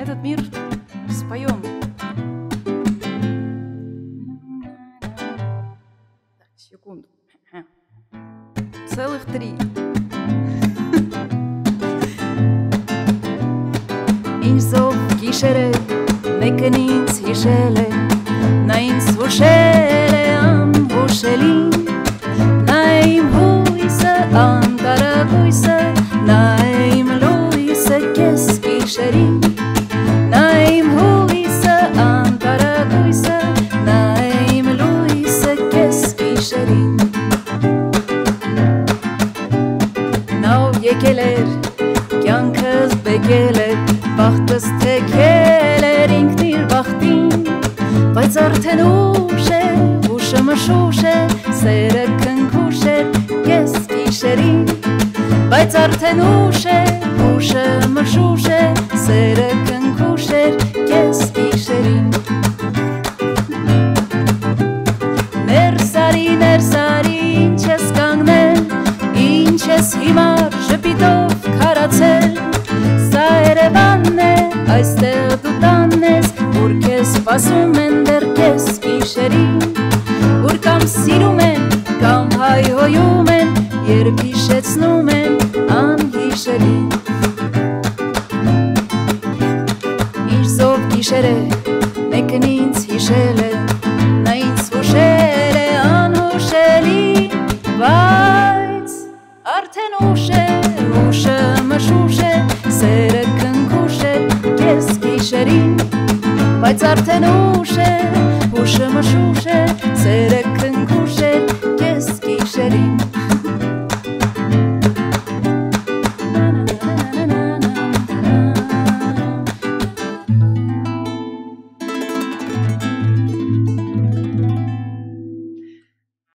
Этот мир споем. Секунду. Целых три. Инзов кишере, меканиц ешеле, на инсвушере. Անտարագույսը, նա իմ լույսը կես գիշերի, նա իմ հույսը, անտարագույսը, նա իմ լույսը կես գիշերի, նա ով եկել էր, կյանքս բեկել էր, բախտս թեկել էր ինքն իր բախտին, բայց արդեն ուշ է, ուշը մշուշ է, սերը բայց արդեն ուշ է, ուշը մշուշ է, սերը քնքուշ է, կես գիշերին։ Ներսարի, ներսարի, ինչ ես կանգնել, ինչ ես հիմար ժպիտով քարացել, Սա Երևանն է, այստեղ դու տանն ես, որ քեզ սպասում են դեռ քեզ գիշերին, որ կամ սիրում են, կամ հայհոյում են, երբ հիշեցնում են անհիշերին։ Իր զով գիշեր է, մեկն ինձ հիշել է, նա ինձ հուշել է անհուշելի, բայց արդեն ուշ է, ուշը մշուշ է, սերը քնքուշ է, կես գիշերին, բայց արդեն ուշ է, ուշը մշուշ է,